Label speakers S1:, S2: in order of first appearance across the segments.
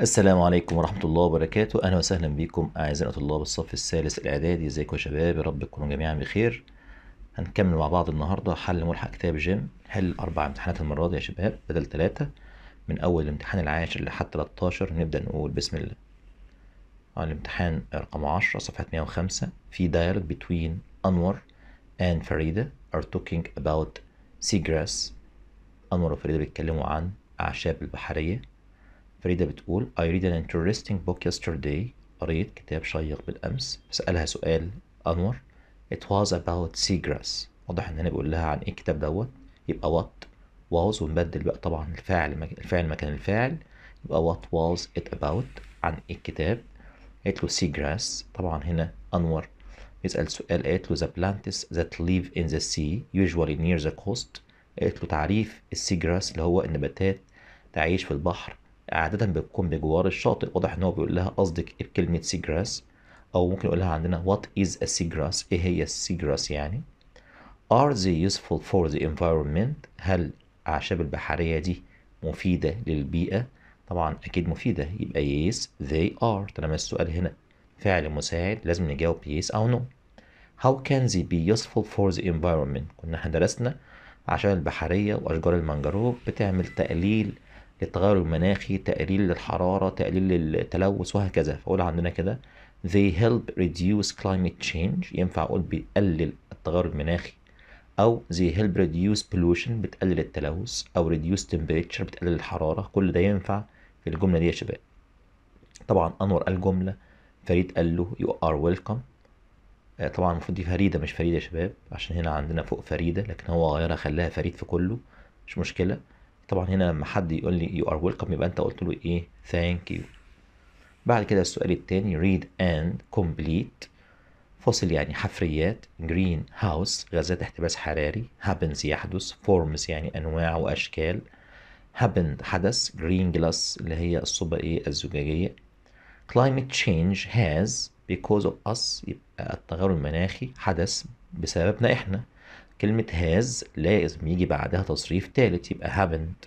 S1: السلام عليكم ورحمة الله وبركاته. أهلا وسهلا بكم أعزائنا طلاب الصف الثالث الإعدادي. إزيكم يا شباب؟ يا رب تكونوا جميعا بخير. هنكمل مع بعض النهاردة حل ملحق كتاب جيم. حل أربع امتحانات المرة دي يا شباب بدل ثلاثة من أول الامتحان العاشر لحد 13 نبدأ نقول بسم الله. الامتحان رقم 10 صفحة 105 في dialogue between أنور and فريدة are talking about seagrass. أنور وفريدة بيتكلموا عن أعشاب البحرية. فريدة بتقول I read an interesting book yesterday. قريت كتاب شيق بالأمس. بسألها سؤال أنور It was about seagrass. واضح إن أنا بقول لها عن إيه الكتاب دوت. يبقى what was ونبدل بقى طبعا الفاعل. الفاعل مكان الفاعل. يبقى what was it about عن إيه الكتاب. قالت له seagrass. طبعا هنا أنور يسأل سؤال قالت له the plants that live in the sea usually near the coast. قالت له تعريف السيجراس اللي هو النباتات تعيش في البحر عادة بتكون بجوار الشاطئ. واضح إن هو بيقول لها قصدك إيه بكلمة سيجراس أو ممكن يقول لها عندنا what is a seagrass إيه هي السيجراس يعني؟ Are they useful for the environment? هل اعشاب البحرية دي مفيدة للبيئة؟ طبعا أكيد مفيدة. يبقى yes they are. طالما السؤال هنا فعل مساعد لازم نجاوب yes أو no. How can they be useful for the environment كنا إحنا درسنا أعشاب البحرية وأشجار المانجروف بتعمل تقليل للتغير المناخي تقليل للحرارة تقليل للتلوث وهكذا. فأقول عندنا كده they help reduce climate change. ينفع أقول بيقلل التغير المناخي؟ أو they help reduce pollution بتقلل التلوث. أو reduce temperature بتقلل الحرارة. كل ده ينفع في الجملة دي يا شباب. طبعا أنور قال جملة فريد قال له you are welcome. طبعا المفروض دي فريدة مش فريدة يا شباب عشان هنا عندنا فوق فريدة لكن هو غيرها خلاها فريد في كله. مش مشكلة. طبعا هنا لما حد يقول لي you are welcome يبقى أنت قلت له إيه؟ Thank you. بعد كده السؤال التاني read and complete. فصل يعني حفريات green house غازات احتباس حراري happens يحدث forms يعني أنواع وأشكال happened حدث green glass اللي هي الصوبة إيه؟ الزجاجية climate change has because of us يبقى التغير المناخي حدث بسببنا إحنا. كلمة has لازم يجي بعدها تصريف تالت يبقى happened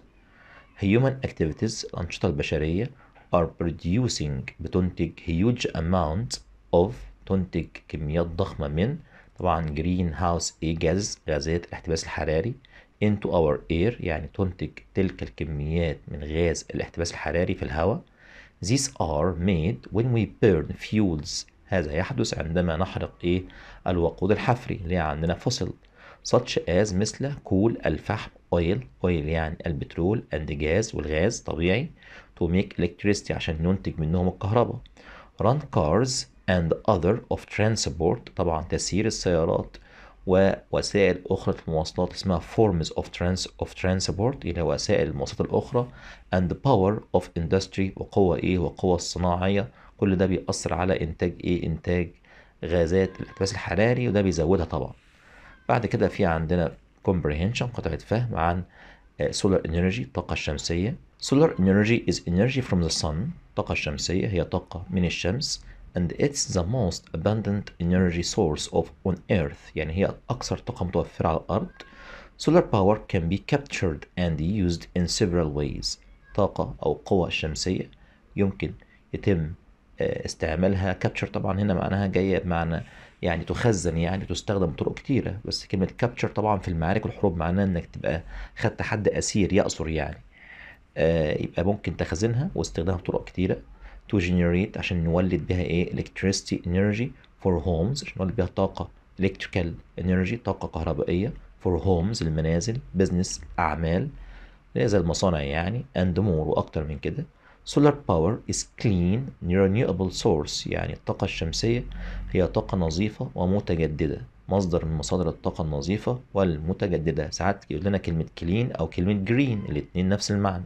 S1: human activities الأنشطة البشرية are producing بتنتج huge amount of تنتج كميات ضخمة من طبعا greenhouse إيه جاز غازات الاحتباس الحراري into our air يعني تنتج تلك الكميات من غاز الاحتباس الحراري في الهواء. These are made when we burn fuels. هذا يحدث عندما نحرق إيه؟ الوقود الحفري اللي عندنا فصل. Such as مثل كول الفحم oil oil يعني البترول and gas والغاز طبيعي. to make electricity عشان ننتج منهم الكهرباء. run cars and other of transport طبعا تسيير السيارات ووسائل أخرى في المواصلات اسمها forms of, trans of transport إلى وسائل المواصلات الأخرى and power of industry وقوة إيه؟ وقوة الصناعية. كل ده بيأثر على إنتاج إيه؟ إنتاج غازات الاحتباس الحراري وده بيزودها طبعا. بعد كده في عندنا comprehension قطعة فهم عن solar energy الطاقة الشمسية solar energy is energy from the sun الطاقة الشمسية هي طاقة من الشمس and it's the most abundant energy source of on earth يعني هي أكثر طاقة متوفرة على الأرض. Solar power can be captured and used in several ways. طاقة أو قوة الشمسية يمكن يتم استعمالها. كابتشر طبعا هنا معناها جاية بمعنى يعني تخزن يعني تستخدم بطرق كتيرة بس كلمة كابتشر طبعا في المعارك والحروب معناها إنك تبقى خدت حد أسير يأسر يعني. آه يبقى ممكن تخزنها واستخدامها بطرق كتيرة. To generate عشان نولد بها إيه؟ electricity energy for homes عشان نولد بها طاقة electrical energy طاقة كهربائية for homes المنازل business أعمال زي المصانع يعني and more وأكتر من كده. Solar power is clean renewable source. يعني الطاقة الشمسية هي طاقة نظيفة ومتجددة. مصدر من مصادر الطاقة النظيفة والمتجددة. ساعات يقول لنا كلمة clean أو كلمة green الاتنين نفس المعنى.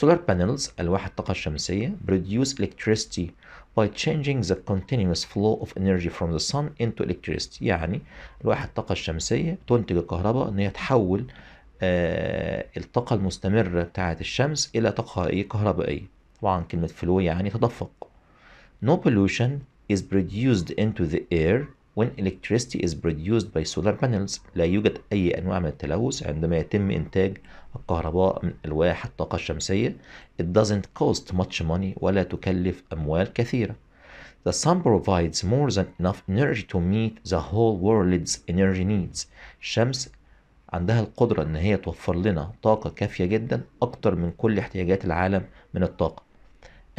S1: Solar panels ألواح الطاقة الشمسية produce electricity by changing the continuous flow of energy from the sun into electricity. يعني ألواح الطاقة الشمسية تنتج الكهرباء إن هي تحول الطاقة المستمرة بتاعة الشمس إلى طاقة إيه كهربائية طبعا كلمة flow يعني تدفق no pollution is produced into the air when electricity is produced by solar panels لا يوجد أي أنواع من التلوث عندما يتم إنتاج الكهرباء من ألواح الطاقة الشمسية it doesn't cost much money ولا تكلف أموال كثيرة The sun provides more than enough energy to meet the whole world's energy needs. الشمس عندها القدرة إن هي توفر لنا طاقة كافية جدا أكتر من كل احتياجات العالم من الطاقة.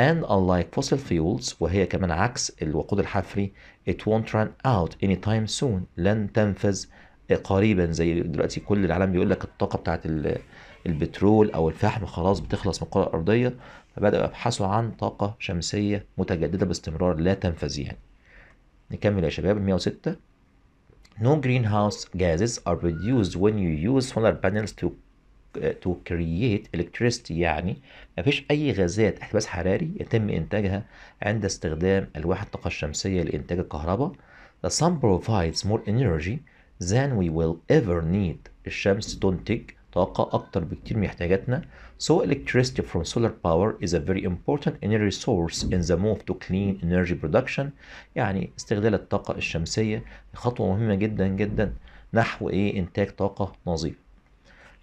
S1: And unlike fossil fuels وهي كمان عكس الوقود الحفري it won't run out anytime soon لن تنفذ قريبا زي دلوقتي كل العالم بيقول لك الطاقة بتاعت البترول أو الفحم خلاص بتخلص من الكرة الأرضية فبدأوا يبحثوا عن طاقة شمسية متجددة باستمرار لا تنفذ يعني نكمل يا شباب 106 No greenhouse gases are produced when you use solar panels to to create electricity يعني مفيش أي غازات احتباس حراري يتم إنتاجها عند استخدام ألواح الطاقة الشمسية لإنتاج الكهرباء. The sun provides more energy than we will ever need. الشمس تنتج طاقة أكتر بكتير من احتياجاتنا. So electricity from solar power is a very important energy source in the move to clean energy production. يعني استغلال الطاقة الشمسية خطوة مهمة جدا جدا نحو إيه إنتاج طاقة نظيفة.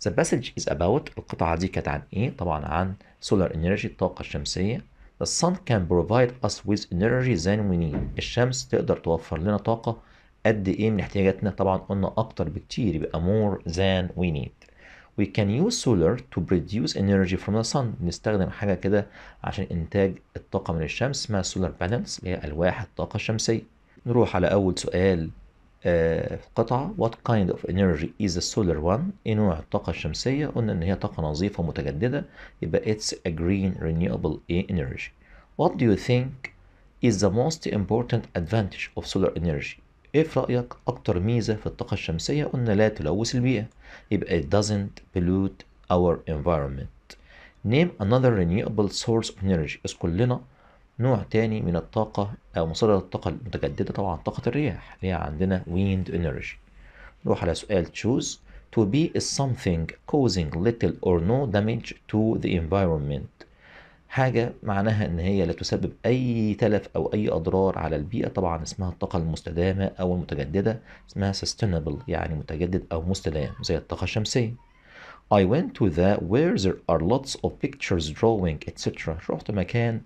S1: The passage is about القطعة دي كانت عن إيه؟ طبعا عن solar energy الطاقة الشمسية. The sun can provide us with energy than we need. الشمس تقدر توفر لنا طاقة قد إيه من احتياجاتنا؟ طبعا قلنا أكتر بكتير يبقى more than we need. We can use solar to produce energy from the sun. نستخدم حاجة كده عشان إنتاج الطاقة من الشمس اسمها solar panels اللي هي ألواح الطاقة الشمسية. نروح على أول سؤال آه في القطعة What kind of energy is the solar one؟ إيه نوع الطاقة الشمسية؟ قلنا إن هي طاقة نظيفة متجددة يبقى it's a green renewable energy. What do you think is the most important advantage of solar energy؟ إيه في رأيك أكتر ميزة في الطاقة الشمسية؟ قلنا لا تلوث البيئة يبقى it doesn't pollute our environment. Name another renewable source of energy. اذكر لنا نوع تاني من الطاقة أو مصادر الطاقة المتجددة طبعا طاقة الرياح اللي هي عندنا wind energy نروح على سؤال choose to be is something causing little or no damage to the environment حاجة معناها إن هي لا تسبب أي تلف أو أي أضرار على البيئة طبعا اسمها الطاقة المستدامة أو المتجددة اسمها sustainable يعني متجدد أو مستدام زي الطاقة الشمسية I went to the where there are lots of pictures drawing etc. رحت مكان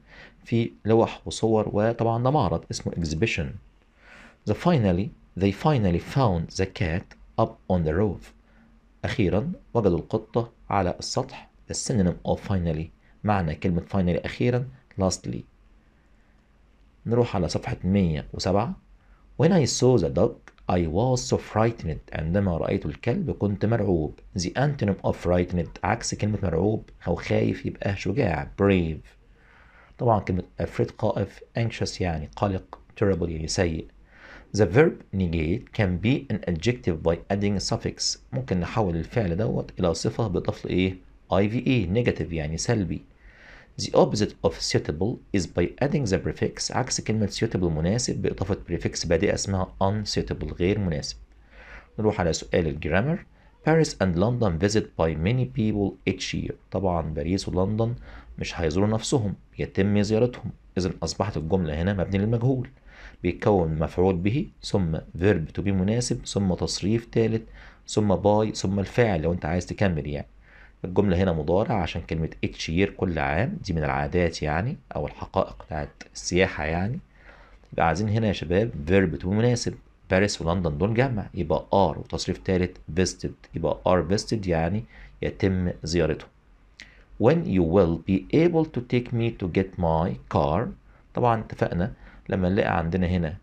S1: في لوح وصور وطبعا ده معرض اسمه exhibition. The finally they finally found the cat up on the roof. أخيرا وجدوا القطة على السطح. The synonym of finally معنى كلمة finally أخيرا lastly. نروح على صفحة 107 When I saw the dog I was so frightened عندما رأيت الكلب كنت مرعوب The antonym of frightened عكس كلمة مرعوب أو خايف يبقى شجاع brave طبعا كلمة afraid خائف anxious يعني قلق terrible يعني سيء The verb negate can be an adjective by adding a suffix ممكن نحول الفعل دوت إلى صفة بإضافة إيه IVE negative يعني سلبي The opposite of suitable is by adding the prefix عكس كلمة suitable مناسب بإضافة prefix بادئة اسمها unsuitable غير مناسب. نروح على سؤال الجرامر. Paris and London visit by many people each year. طبعا باريس ولندن مش هيزوروا نفسهم يتم زيارتهم. إذا أصبحت الجملة هنا مبني للمجهول. بيتكون مفعول به ثم verb to be مناسب ثم تصريف ثالث ثم by ثم الفاعل لو أنت عايز تكمل يعني. الجملة هنا مضارع عشان كلمة each year كل عام دي من العادات يعني أو الحقائق بتاعت السياحة يعني. يبقى عايزين هنا يا شباب verb to مناسب. باريس ولندن دول جمع يبقى are وتصريف تالت visited يبقى are visited يعني يتم زيارتهم. When you will be able to take me to get my car طبعا اتفقنا لما نلاقي عندنا هنا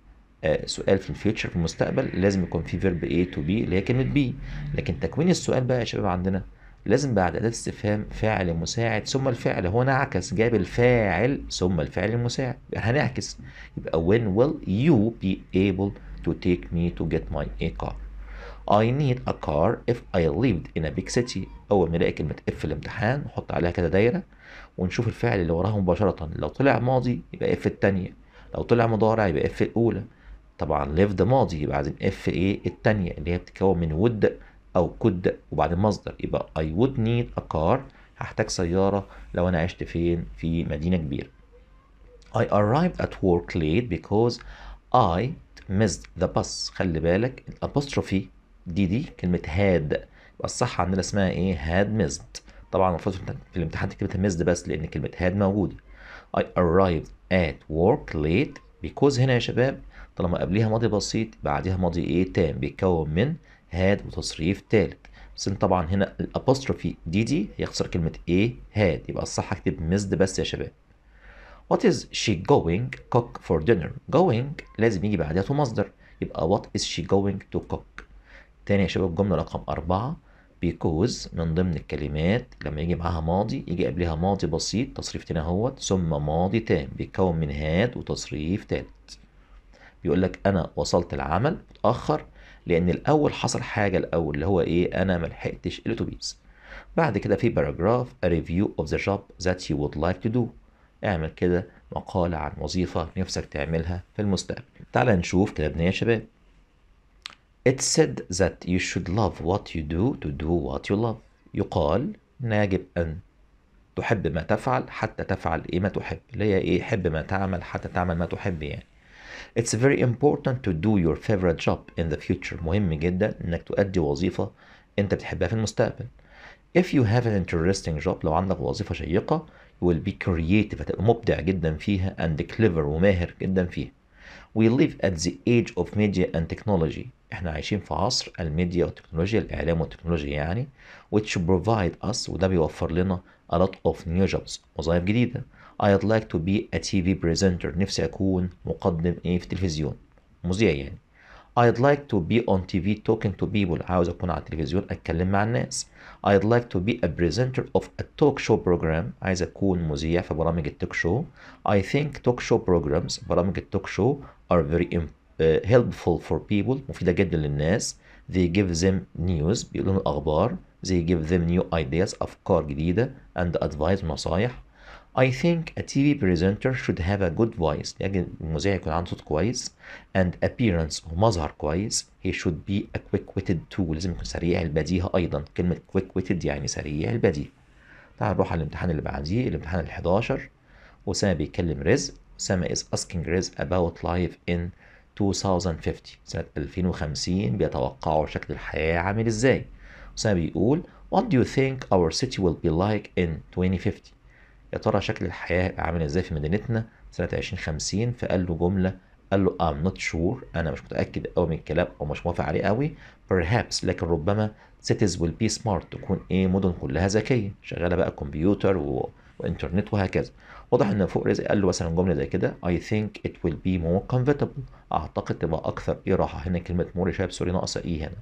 S1: آه سؤال في ال future في المستقبل لازم يكون في verb to be اللي هي كلمة be. لكن تكوين السؤال بقى يا شباب عندنا لازم بعد أداة استفهام فاعل مساعد ثم الفعل. هو نعكس جاب الفاعل ثم الفعل المساعد. هنعكس. يبقى when will you be able to take me to get my a car? I need a car if I lived in a big city. أول ما نلاقي كلمة if في الامتحان نحط عليها كده دايرة ونشوف الفعل اللي وراها مباشرة. لو طلع ماضي يبقى if التانية. لو طلع مضارع يبقى if الأولى. طبعا lived ماضي يبقى عايزين if إيه التانية اللي هي بتتكون من would أو could وبعدين مصدر. يبقى I would need a car. هحتاج سيارة لو أنا عشت فين؟ في مدينة كبيرة. I arrived at work late because I missed the bus. خلي بالك ال apostrophe d دي كلمة had. يبقى الصح عندنا اسمها إيه؟ had missed. طبعا المفروض في الامتحان تكتبها missed بس لأن كلمة had موجودة. I arrived at work late because هنا يا شباب طالما قبليها ماضي بسيط بعديها ماضي إيه تام؟ بيتكون من had وتصريف تالت. بس طبعا هنا ال apostrophe d دي هيخسر كلمة إيه had يبقى الصح أكتب missed بس يا شباب. What is she going cook for dinner? Going لازم يجي بعدها تو مصدر. يبقى what is she going to cook؟ تاني يا شباب الجملة رقم أربعة. Because من ضمن الكلمات لما يجي معاها ماضي يجي قبلها ماضي بسيط تصريف تاني أهوت ثم ماضي تام. بيتكون من هاد وتصريف تالت. بيقول لك أنا وصلت العمل متأخر. لأن الأول حصل حاجة الأول اللي هو إيه أنا ملحقتش الأتوبيس بعد كده في باراجراف review of the job that you would like to do. اعمل كده مقالة عن وظيفة نفسك تعملها في المستقبل. تعال نشوف كتابنا يا شباب. It's said that you should love what you do to do what you love. يقال يجب أن. تحب ما تفعل حتى تفعل إيه ما تحب. اللي هي إيه حب ما تعمل حتى تعمل ما تحب يعني. It's very important to do your favorite job in the future. مهم جدا إنك تؤدي وظيفة أنت بتحبها في المستقبل. If you have an interesting job لو عندك وظيفة شيقة you will be creative. هتبقى مبدع جدا فيها and clever وماهر جدا فيها. We live at the age of media and technology. إحنا عايشين في عصر الميديا والتكنولوجيا الإعلام والتكنولوجيا يعني which provide us وده بيوفر لنا a lot of new jobs وظائف جديدة. I'd like to be a TV presenter نفسي أكون مقدم إيه في التلفزيون مذيع يعني I'd like to be on TV talking to people عاوز أكون على التلفزيون أتكلم مع الناس I'd like to be a presenter of a talk show program عايز أكون مذيع في برامج التوك شو I think talk show programs برامج التوك شو are very uh, helpful for people مفيدة جدا للناس they give them news بيقولوا الأخبار they give them new ideas أفكار جديدة and advice نصايح I think a TV presenter should have a good voice. يجب المذيع يكون عنده صوت كويس and appearance ومظهر كويس. He should be a quick-witted too لازم يكون سريع البديهة أيضا. كلمة quick-witted يعني سريع البديهة. تعال نروح على الامتحان اللي بعديه الامتحان ال 11 أسامة بيتكلم رزق. أسامة is asking رزق about life in 2050 سنة 2050 بيتوقعوا شكل الحياة عامل إزاي. أسامة بيقول What do you think our city will be like in 2050 يا ترى شكل الحياة هيبقى عامل إزاي في مدينتنا؟ سنة 2050 فقال له جملة قال له I'm not sure أنا مش متأكد أوي من الكلام أو مش موافق عليه أوي. Perhaps لكن ربما cities will be smart تكون إيه مدن كلها ذكية شغالة بقى كمبيوتر و... وإنترنت وهكذا. واضح إن فوق رزق قال له مثلا جملة زي كده I think it will be more comfortable أعتقد تبقى أكثر إيه راحة هنا كلمة more يا شباب سوري ناقصة إيه هنا.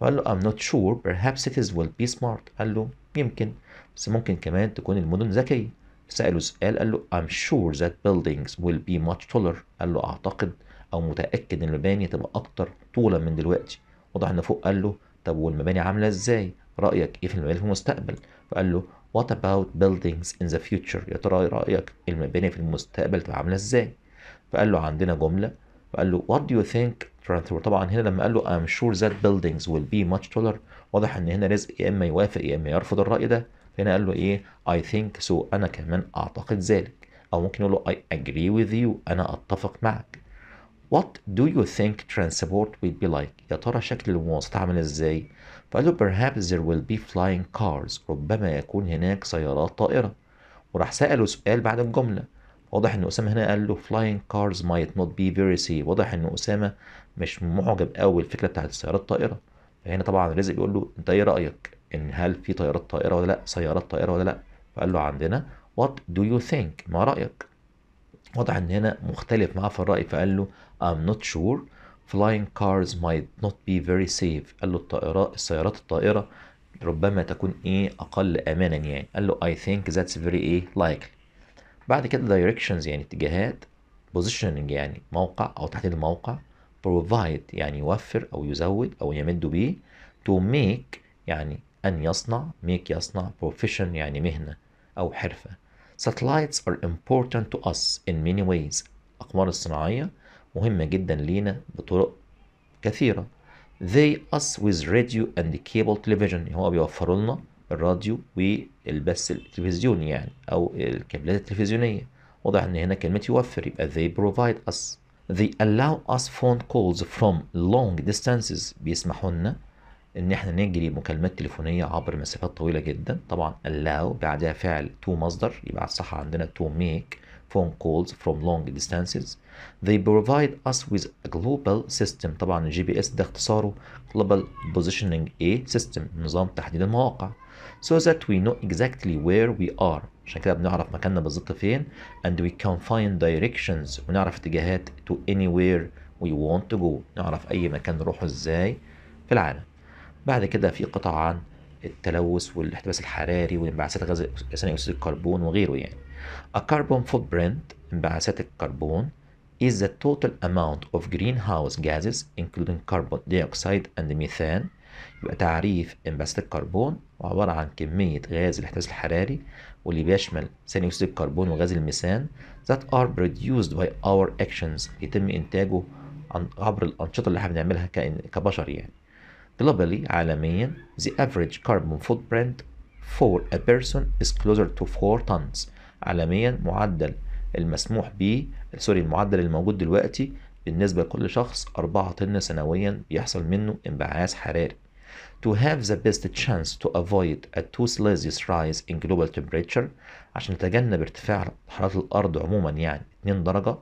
S1: فقال له I'm not sure perhaps cities will be smart. قال له يمكن. بس ممكن كمان تكون المدن ذكية سأله سؤال قال له I'm sure that buildings will be much taller قال له أعتقد أو متأكد إن المباني تبقى أكتر طولا من دلوقتي واضح إن فوق قال له طب والمباني عاملة إزاي؟ رأيك إيه في المباني في المستقبل؟ فقال له What about buildings in the future؟ يا ترى رأيك المباني في المستقبل تبقى عاملة إزاي؟ فقال له عندنا جملة فقال له What do you think طبعا هنا لما قال له I'm sure that buildings will be much taller واضح إن هنا رزق يا إما يوافق يا إما يرفض الرأي ده فهنا قال له إيه؟ I think so. أنا كمان أعتقد ذلك. أو ممكن يقول له I agree with you. أنا أتفق معك. What do you think transport will be like? يا ترى شكل المواصلات عامل إزاي؟ فقال له perhaps there will be flying cars. ربما يكون هناك سيارات طائرة. وراح سأله سؤال بعد الجملة. واضح إن أسامة هنا قال له flying cars might not be very safe. واضح إن أسامة مش معجب قوي الفكرة بتاعت السيارات الطائرة. فهنا طبعا رزق بيقول له أنت إيه رأيك؟ إن هل في طيارات طائرة ولا لأ سيارات طائرة ولا لأ؟ فقال له عندنا what do you think ما رأيك؟ واضح إن هنا مختلف معاه في الرأي فقال له I'm not sure. Flying cars might not be very safe. قال له الطائرات السيارات الطائرة ربما تكون إيه أقل امانا يعني. قال له I think that's very إيه likely. بعد كده directions يعني اتجاهات positioning يعني موقع أو تحديد الموقع provide يعني يوفر أو يزود أو يمد به to make يعني أن يصنع make يصنع profession يعني مهنة أو حرفة. Satellites are important to us in many ways. الأقمار الصناعية مهمة جدا لينا بطرق كثيرة. They us with radio and cable television. هو بيوفروا لنا الراديو والبث التلفزيوني يعني أو الكابلات التلفزيونية. واضح إن هنا كلمة يوفر يبقى they provide us. They allow us phone calls from long distances. بيسمحوا لنا إن إحنا نجري مكالمات تليفونية عبر مسافات طويلة جدا. طبعا allow بعدها فعل to مصدر يبقى الصح عندنا to make phone calls from long distances. They provide us with a global system. طبعا ال GPS ده اختصاره global positioning system نظام تحديد المواقع. So that we know exactly where we are. عشان كده بنعرف مكاننا بالظبط فين. And we can find directions. ونعرف اتجاهات to anywhere we want to go. نعرف أي مكان نروحه إزاي في العالم. بعد كده في قطع عن التلوث والاحتباس الحراري وانبعاثات غاز ثاني أكسيد الكربون وغيره يعني. A carbon footprint انبعاثات الكربون is the total amount of greenhouse gases including carbon dioxide and methane. يبقى تعريف انبعاثات الكربون وعبارة عن كمية غاز الاحتباس الحراري واللي بيشمل ثاني أكسيد الكربون وغاز الميثان that are produced by our actions يتم إنتاجه عن عبر الأنشطة اللي إحنا بنعملها كبشر يعني. Globally عالميا the average carbon footprint for a person is closer to 4 tons. عالميا معدل المسموح به سوري المعدل الموجود دلوقتي بالنسبة لكل شخص 4 طن سنويا بيحصل منه انبعاث حراري. To have the best chance to avoid a two Celsius rise in global temperature عشان نتجنب ارتفاع حرارة الأرض عموما يعني 2 درجة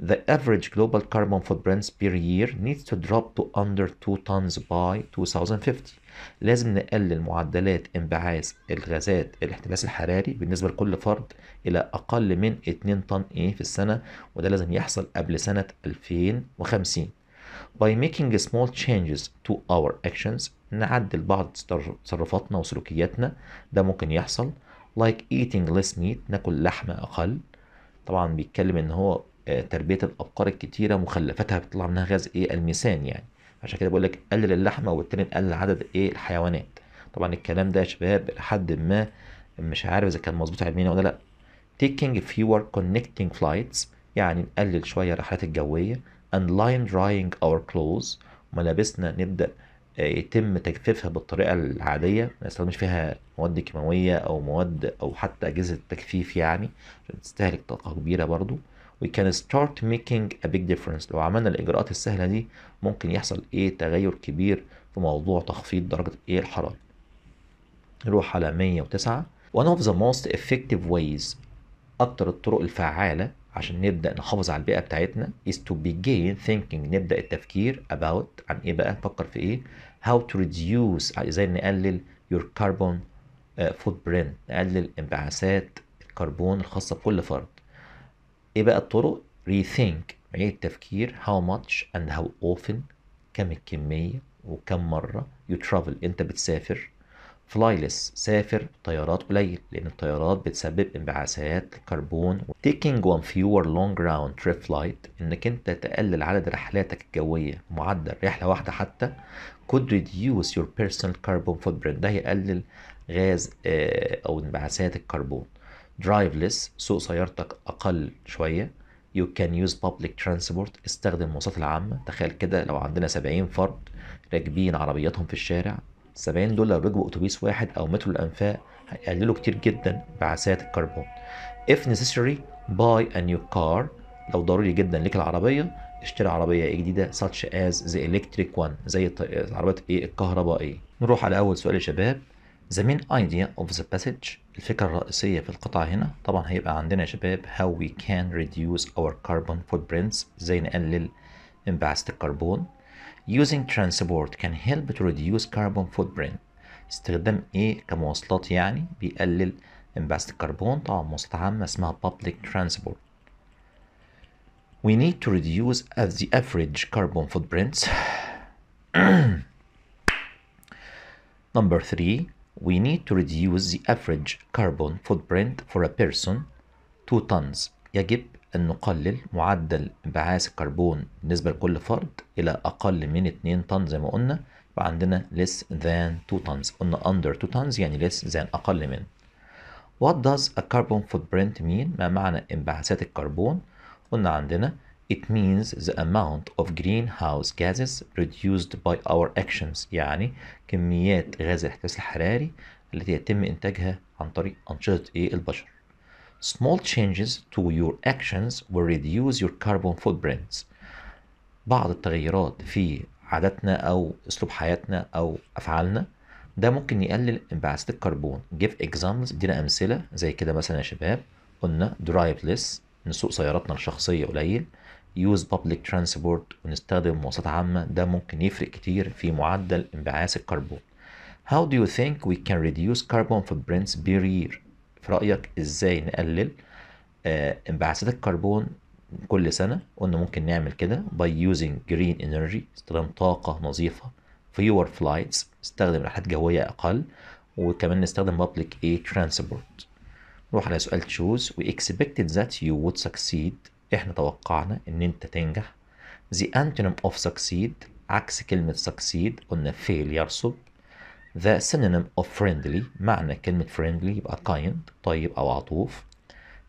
S1: The average global carbon footprints per year needs to drop to under 2 tons by 2050 لازم نقلل معدلات انبعاث الغازات الاحتباس الحراري بالنسبة لكل فرد إلى أقل من 2 طن إيه في السنة وده لازم يحصل قبل سنة 2050 By making small changes to our actions نعدل بعض تصرفاتنا وسلوكياتنا. ده ممكن يحصل. Like eating less meat ناكل لحمة أقل. طبعا بيتكلم إن هو تربية الأبقار الكتيرة مخلفاتها بيطلع منها غاز إيه؟ الميثان يعني. عشان كده بقول لك قلل اللحمة وبالتالي نقلل عدد إيه؟ الحيوانات. طبعا الكلام ده يا شباب لحد ما مش عارف إذا كان مظبوط علميا ولا لأ. Taking fewer connecting flights يعني نقلل شوية الرحلات الجوية. And line drying our clothes. ملابسنا نبدأ آه، يتم تجفيفها بالطريقة العادية. ما نستخدمش فيها مواد كيماوية أو مواد أو حتى أجهزة تجفيف يعني عشان تستهلك طاقة كبيرة برضو. We can start making a big difference. لو عملنا الإجراءات السهلة دي ممكن يحصل إيه؟ تغير كبير في موضوع تخفيض درجة إيه؟ الحرارة. نروح على 109 one of the most effective ways أكتر الطرق الفعالة عشان نبدأ نحافظ على البيئة بتاعتنا is to begin thinking نبدأ التفكير about عن إيه بقى؟ نفكر في إيه؟ How to reduce إزاي نقلل your carbon uh, footprint نقلل انبعاثات الكربون الخاصة بكل فرد. إيه بقى الطرق؟ rethink عيد التفكير how much and how often كم الكمية وكم مرة. you travel أنت بتسافر. fly less سافر طيارات قليل لأن الطيارات بتسبب انبعاثات كربون taking one fewer long round trip flight إنك أنت تقلل عدد رحلاتك الجوية معدل رحلة واحدة حتى. could reduce your personal carbon footprint ده هيقلل غاز آه، أو انبعاثات الكربون driveless سوق سيارتك أقل شوية. You can use public transport. استخدم المواصلات العامة. تخيل كده لو عندنا 70 فرد راكبين عربياتهم في الشارع. 70 دول لو ركبوا أتوبيس واحد أو مترو الأنفاق هيقللوا كتير جدا انبعاثات الكربون. If necessary buy a new car. لو ضروري جدا ليك العربية اشتري عربية جديدة such as the electric one زي العربيات إيه؟ الكهربائية. نروح على أول سؤال يا شباب. The main idea of the passage الفكرة الرئيسية في القطعة هنا طبعا هيبقى عندنا يا شباب how we can reduce our carbon footprints إزاي نقلل انبعاثات الكربون Using transport can help to reduce carbon footprint استخدام إيه كمواصلات يعني بيقلل انبعاثات الكربون طبعا مواصلات عامة اسمها public transport We need to reduce as the average carbon footprints Number three, we need to reduce the average carbon footprint for a person 2 tons. يجب أن نقلل معدل انبعاث الكربون بالنسبة لكل فرد إلى أقل من 2 طن زي ما قلنا يبقى عندنا less than 2 tons قلنا under 2 tons يعني less than أقل من What does a carbon footprint mean؟ ما معنى انبعاثات الكربون؟ قلنا عندنا It means the amount of greenhouse gases produced by our actions يعني كميات غاز الاحتباس الحراري التي يتم إنتاجها عن طريق أنشطة إيه البشر. Small changes to your actions will reduce your carbon footprints. بعض التغيرات في عاداتنا أو أسلوب حياتنا أو أفعالنا ده ممكن يقلل إنبعاثات الكربون give examples إدينا أمثلة زي كده مثلا يا شباب قلنا drive less نسوق سياراتنا الشخصية قليل use public transport ونستخدم مواصلات عامة ده ممكن يفرق كتير في معدل انبعاث الكربون. How do you think we can reduce carbon footprints per year؟ في رأيك إزاي نقلل آه انبعاثات الكربون كل سنة؟ قلنا ممكن نعمل كده by using green energy استخدام طاقة نظيفة fewer flights نستخدم رحلات جوية أقل وكمان نستخدم public air transport. نروح على سؤال choose. We expected that you would succeed إحنا توقعنا ان انت تنجح. The antonym of succeed عكس كلمة succeed قلنا fail يرسب. The synonym of friendly معنى كلمة friendly يبقى kind طيب أو عطوف.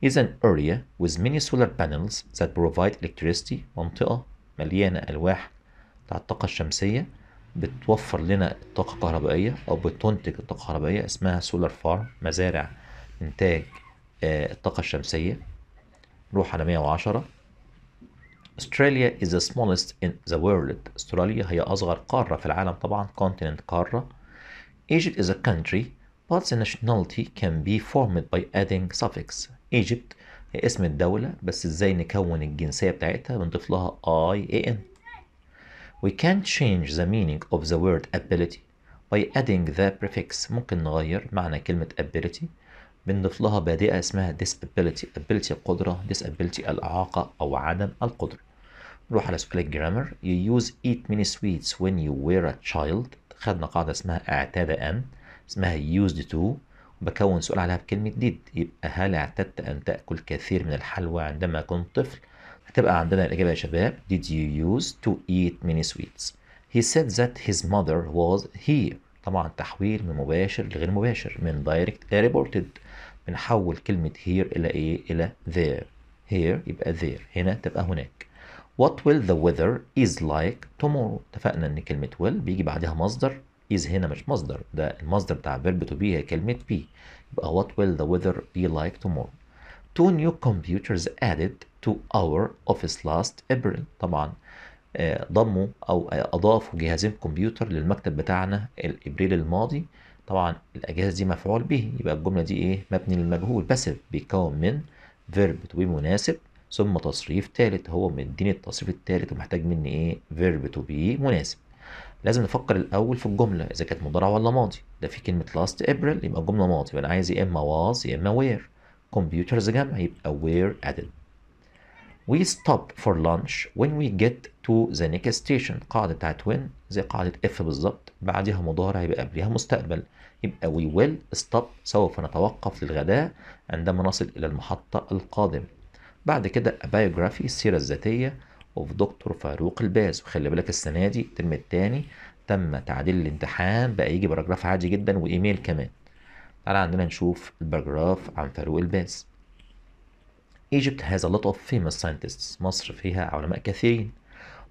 S1: Is an area with many solar panels that provide electricity منطقة مليانة ألواح بتاع الطاقة الشمسية بتوفر لنا الطاقة الكهربائية أو بتنتج الطاقة الكهربائية اسمها solar farm مزارع إنتاج آه الطاقة الشمسية. نروح على 110 Australia is the smallest in the world استراليا هي أصغر قارة في العالم طبعا continent قارة Egypt is a country but the nationality can be formed by adding suffix Egypt هي اسم الدولة بس ازاي نكون الجنسية بتاعتها بنضيف لها I A N We can change the meaning of the word ability by adding the prefix ممكن نغير معنى كلمة ability بنضيف لها بادئة اسمها disability ability القدرة disability الإعاقة أو عدم القدرة. نروح على سؤال الجرامر. You use eat many sweets when you were a child. خدنا قاعدة اسمها اعتاد أن اسمها used to. وبكون سؤال عليها بكلمة did. يبقى هل اعتدت أن تأكل كثير من الحلوى عندما كنت طفل؟ هتبقى عندنا الإجابة يا شباب. Did you use to eat many sweets? He said that his mother was here. طبعا تحويل من مباشر لغير مباشر. من direct reported. بنحول كلمة here إلى إيه؟ إلى there. Here يبقى there. هنا تبقى هناك. What will the weather is like tomorrow? اتفقنا إن كلمة will بيجي بعدها مصدر. Is هنا مش مصدر. ده المصدر بتاع verb to be هي كلمة be. يبقى what will the weather be like tomorrow? Two new computers added to our office last April. طبعا ضموا أو أضافوا جهازين كمبيوتر للمكتب بتاعنا الابريل الماضي. طبعا الأجهزة دي مفعول به يبقى الجملة دي إيه؟ مبني للمجهول باسف بيتكون من verb to be مناسب ثم تصريف ثالث هو مديني التصريف الثالث ومحتاج مني إيه؟ verb to be مناسب. لازم نفكر الأول في الجملة إذا كانت مضارع ولا ماضي. ده في كلمة last April يبقى الجمله ماضي يبقى أنا عايز يا إما was يا إما were computers جمع يبقى were added We stop for lunch when we get to the next station. قاعدة بتاعت when زي قاعدة if بالظبط. بعدها مضارع يبقى قبلها مستقبل. يبقى we will stop سوف نتوقف للغداء عندما نصل إلى المحطة القادمة بعد كده biography السيرة الذاتية of Dr. فاروق الباز وخلي بالك السنة دي الترم التاني تم تعديل الامتحان بقى يجي paragraph عادي جدا وإيميل كمان تعالى عندنا نشوف ال paragraph عن فاروق الباز Egypt has a lot of famous scientists. مصر فيها علماء كثيرين.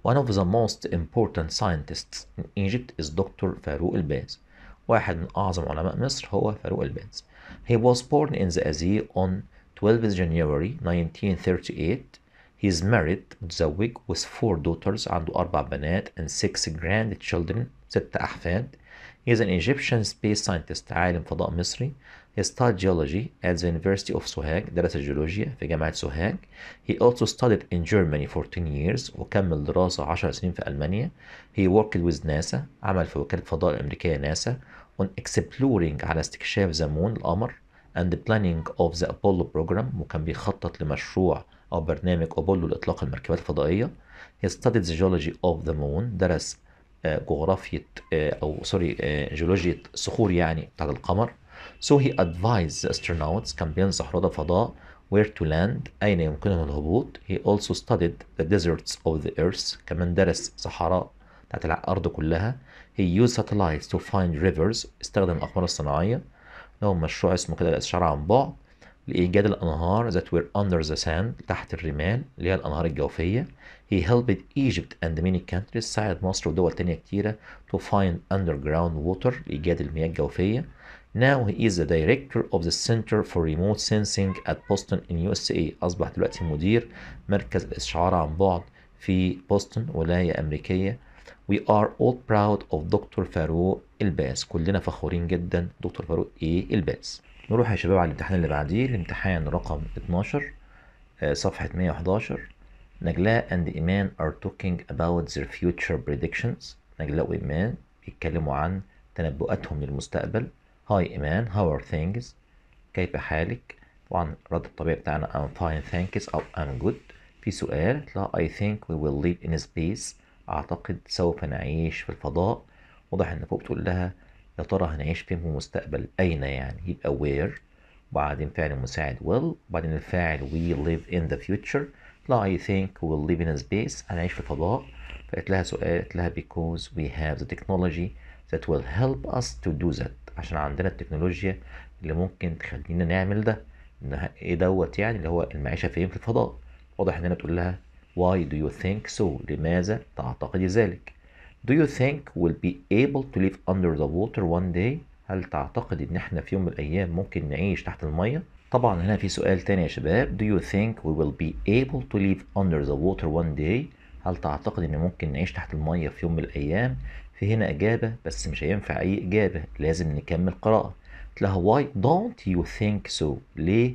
S1: One of the most important scientists in Egypt is Dr. فاروق الباز. واحد من أعظم علماء مصر هو فاروق الباز. He was born in the Azir on 12 January 1938. He is married متزوج with four daughters عنده أربع بنات and six grandchildren ست أحفاد. He is an Egyptian space scientist عالم فضاء مصري. He studied geology at the University of Sohag درس الجيولوجيا في جامعة سوهاج. He also studied in Germany for 10 years وكمل دراسة 10 سنين في ألمانيا. He worked with NASA عمل في وكالة الفضاء الأمريكية ناسا on exploring على استكشاف the moon القمر and the planning of the Apollo program وكان بيخطط لمشروع أو برنامج أبولو لإطلاق المركبات الفضائية. He studied the geology of the moon درس جغرافية أو سوري جيولوجيا الصخور يعني بتاعت القمر. So he advised the astronauts كان بينصح رائد الفضاء where to land أين يمكنهم الهبوط. He also studied the deserts of the earth كمان درس صحراء بتاعت الأرض كلها. He used satellites to find rivers استخدم الأقمار الصناعية. له مشروع اسمه كده الإشعار عن بعد لإيجاد الأنهار that were under the sand تحت الرمال اللي هي الأنهار الجوفية. He helped Egypt and many countries ساعد مصر ودول تانية كتيرة to find underground water لإيجاد المياه الجوفية. Now he is the director of the Center for Remote Sensing at Boston in USA. أصبح دلوقتي مدير مركز الاستشعار عن بعد في بوسطن ولاية أمريكية We are all proud of Dr. فاروق الباز كلنا فخورين جدا دكتور فاروق إيه الباز نروح يا شباب على الامتحان اللي بعديه. الامتحان رقم 12 آه، صفحة 111 نجلاء and إيمان are talking about their future predictions. نجلاء وإيمان بيتكلموا عن تنبؤاتهم للمستقبل. Hi إيمان how are things كيف حالك؟ طبعا رد الطبيعي بتاعنا I'm fine thanks أو I'm good. في سؤال لا I think we will live in space. أعتقد سوف نعيش في الفضاء. واضح إن فوق بتقول لها يا ترى هنعيش فين في المستقبل؟ أين يعني؟ يبقى where وبعدين فعل مساعد will. وبعدين الفاعل we live in the future. لا I think we will live in space. هنعيش في الفضاء. فقلت لها سؤال قلت لها because we have the technology that will help us to do that. عشان عندنا التكنولوجيا اللي ممكن تخلينا نعمل ده. إيه دوت يعني؟ اللي هو المعيشة فين؟ في الفضاء. واضح ان أنا تقول لها why do you think so? لماذا تعتقدي ذلك؟ Do you think we'll be able to live under the water one day? هل تعتقد إن إحنا في يوم من الأيام ممكن نعيش تحت المية؟ طبعا هنا في سؤال تاني يا شباب. Do you think we will be able to live under the water one day? هل تعتقد إن ممكن نعيش تحت المية في يوم من الأيام؟ في هنا إجابة بس مش هينفع أي إجابة لازم نكمل قراءة. لها why don't you think so ليه؟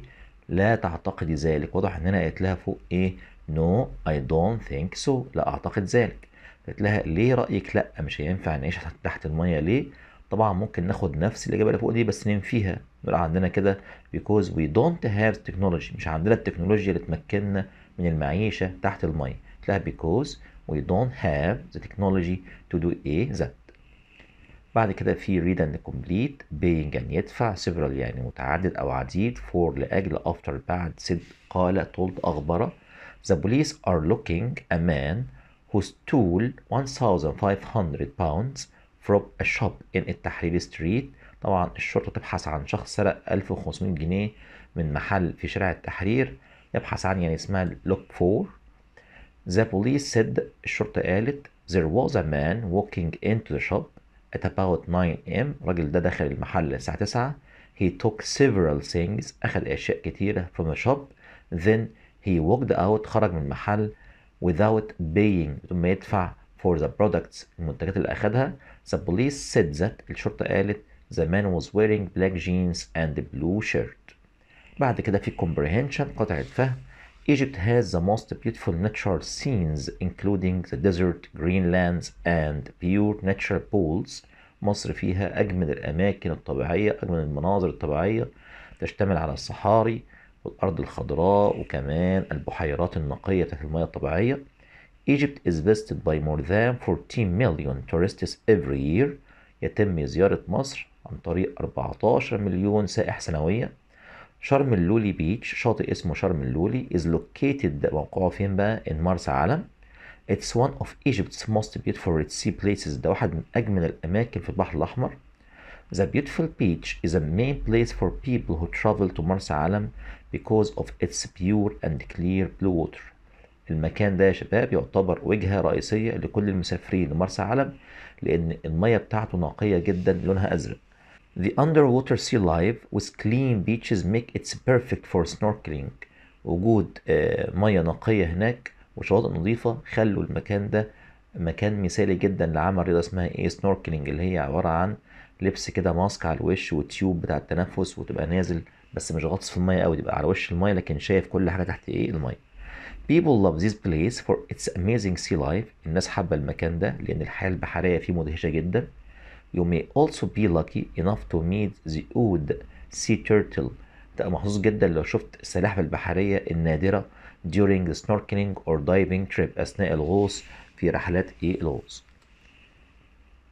S1: لا تعتقدي ذلك. واضح إن أنا قلت لها فوق إيه؟ No I don't think so. لا أعتقد ذلك. قلت لها ليه رأيك؟ لا مش هينفع نعيش تحت- المية. ليه؟ طبعا ممكن ناخد نفس الإجابة اللي فوق دي بس ننفيها نقول عندنا كده because we don't have technology. مش عندنا التكنولوجيا اللي تمكننا من المعيشة تحت المية. قلت لها because we don't have the technology to do a that بعد كده في read and complete paying يعني يدفع several يعني متعدد أو عديد for لأجل after بعد said قال told أخبر. The police are looking a man who stole 1500 pounds from a shop in التحرير ستريت طبعا الشرطة تبحث عن شخص سرق 1500 جنيه من محل في شارع التحرير يبحث عن يعني اسمها look for The police said الشرطة قالت there was a man walking into the shop at about 9 am الراجل ده دخل المحل الساعة 9 he took several things أخذ أشياء كتيرة from the shop then he walked out خرج من المحل without paying ما يدفع for the products المنتجات اللي أخدها the police said that الشرطة قالت the man was wearing black jeans and blue shirt بعد كده في comprehension قطعة فهم Egypt has the most beautiful natural scenes including the desert, greenlands and pure natural pools مصر فيها أجمل الأماكن الطبيعية أجمل المناظر الطبيعية تشتمل على الصحاري والأرض الخضراء وكمان البحيرات النقية تحت المياه الطبيعية. Egypt is visited by more than 14 million tourists every year. يتم زيارة مصر عن طريق 14 مليون سائح سنويا شرم اللولي بيتش شاطئ اسمه شرم اللولي is located موقعه فين بقى؟ in مرسى علم It's one of Egypt's most beautiful Red Sea places. ده واحد من أجمل الأماكن في البحر الأحمر. The beautiful beach is a main place for people who travel to مرسى علم because of its pure and clear blue water. المكان ده يا شباب يعتبر وجهة رئيسية لكل المسافرين لمرسى علم لأن المية بتاعته نقية جدا لونها أزرق. The underwater sea life with clean beaches make it perfect for snorkeling. وجود آه، مية نقية هناك وشواطئ نظيفة خلوا المكان ده مكان مثالي جدا لعمل رياضة اسمها إيه؟ سنوركلينج اللي هي عبارة عن لبس كده ماسك على الوش وتيوب بتاع التنفس وتبقى نازل بس مش غاطس في المية قوي تبقى على وش المية لكن شايف كل حاجة تحت إيه المية. People love this place for its amazing sea life. الناس حابة المكان ده لأن الحياة البحرية فيه مدهشة جدا. You may also be lucky enough to meet the odd sea turtle. تبقى محظوظ جدا لو شفت السلاحف البحرية النادرة during the snorkeling or diving trip أثناء الغوص في رحلات إيه الغوص.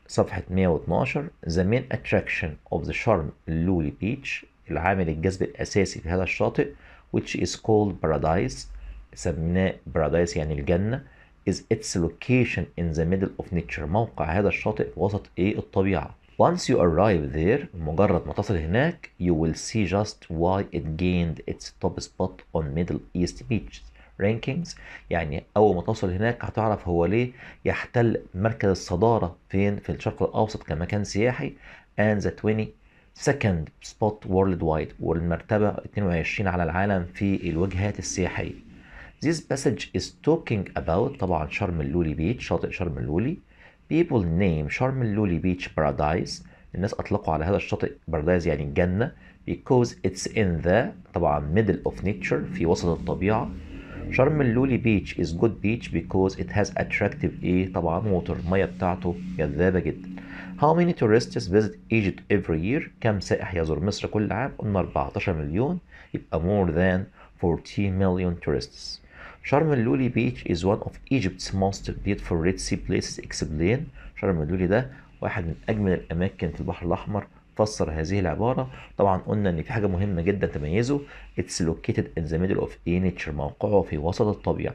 S1: صفحة 112 The main attraction of the Sharm Luli beach العامل الجذب الأساسي في هذا الشاطئ which is called paradise سميناه paradise يعني الجنة is its location in the middle of nature موقع هذا الشاطئ في وسط إيه الطبيعة. Once you arrive there مجرد ما تصل هناك you will see just why it gained its top spot on Middle East beaches rankings. يعني أول ما توصل هناك هتعرف هو ليه يحتل مركز الصدارة فين؟ في الشرق الأوسط كمكان سياحي. And the 20 second spot worldwide والمرتبة 22 على العالم في الوجهات السياحية. This passage is talking about طبعا شرم اللولي بيتش شاطئ شرم اللولي. People name شرم اللولي بيتش paradise. الناس أطلقوا على هذا الشاطئ paradise يعني الجنة. Because it's in the طبعا middle of nature في وسط الطبيعة. شرم اللولي بيتش is good beach because it has attractive إيه طبعا water المية بتاعته جذابة جدا. How many tourists visit Egypt every year؟ كم سائح يزور مصر كل عام؟ قلنا 14 مليون. يبقى more than 14 million tourists. شرم اللولي beach is one of Egypt's most beautiful Red Sea places. Explain شرم اللولي ده واحد من أجمل الأماكن في البحر الأحمر. فسر هذه العبارة. طبعا قلنا إن في حاجة مهمة جدا تميزه. It's located in the middle of nature. موقعه في وسط الطبيعة.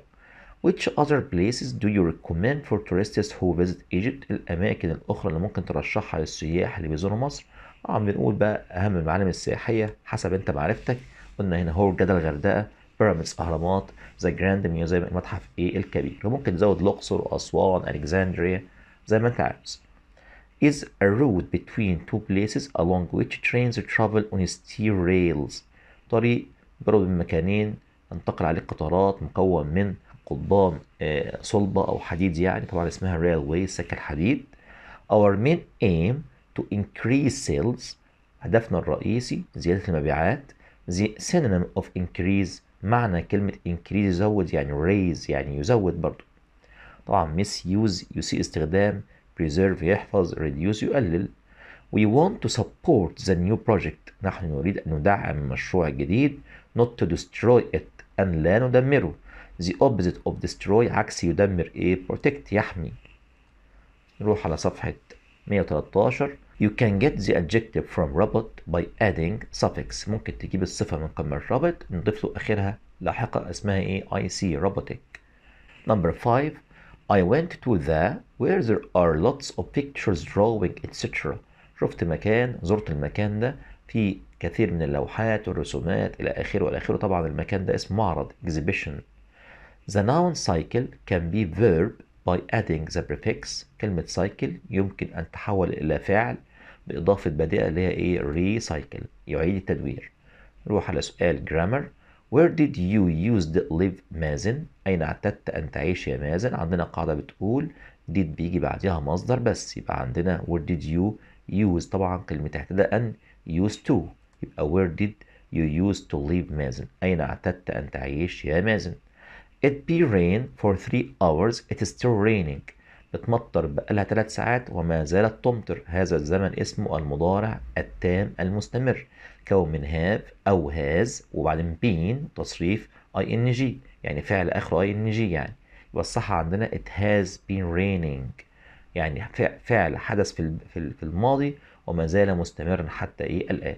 S1: Which other places do you recommend for tourists who visit Egypt؟ الأماكن الأخرى اللي ممكن ترشحها للسياح اللي بيزوروا مصر؟ طبعا بنقول بقى أهم المعالم السياحية حسب أنت معرفتك قلنا هنا هورجة الغردقة Pyramids أهرامات the Grand Museum المتحف إيه الكبير وممكن تزود الأقصر وأسوان Alexandria زي ما أنت عاوز. Is a road between two places along which trains travel on steel rails طريق بيربط بين مكانين تنتقل عليه قطارات مكون من قضبان آه، صلبة أو حديد يعني طبعا اسمها railway سكة الحديد Our main aim to increase sales هدفنا الرئيسي زيادة المبيعات The synonym of increase معنى كلمة increase يزود يعني raise يعني يزود برضو. طبعا misuse يسيء استخدام preserve يحفظ reduce يقلل. We want to support the new project. نحن نريد أن ندعم المشروع الجديد not to destroy it أن لا ندمره. The opposite of destroy عكس يدمر إيه protect يحمي. نروح على صفحة 113 You can get the adjective from robot by adding suffix. ممكن تجيب الصفة من قبل الرابط نضيف له آخرها. لاحقة اسمها إيه؟ IC robotic. Number 5 I went to the where there are lots of pictures drawing etc شفت مكان زرت المكان ده. في كثير من اللوحات والرسومات إلى آخره وإلى آخره. طبعا المكان ده اسمه معرض exhibition. The noun cycle can be verb by adding the prefix. كلمة cycle يمكن أن تحول إلى فعل بإضافة بادئة اللي هي إيه؟ recycle يعيد التدوير. نروح على سؤال grammar. Where did you use the live مازن أين اعتدت أن تعيش يا مازن؟ عندنا قاعدة بتقول did بيجي بعدها مصدر بس يبقى عندنا where did you use طبعا كلمة اعتدى أن used to يبقى where did you use to live مازن أين اعتدت أن تعيش يا مازن؟ It be rain for three hours it is still raining. بتمطر بقالها ثلاث ساعات وما زالت تمطر. هذا الزمن اسمه المضارع التام المستمر. كون من have أو has وبعدين been تصريف ing يعني فعل آخره ing يعني. يبقى الصح عندنا it has been raining. يعني فع- فعل حدث في في ال- في الماضي وما زال مستمرا حتى إيه الآن.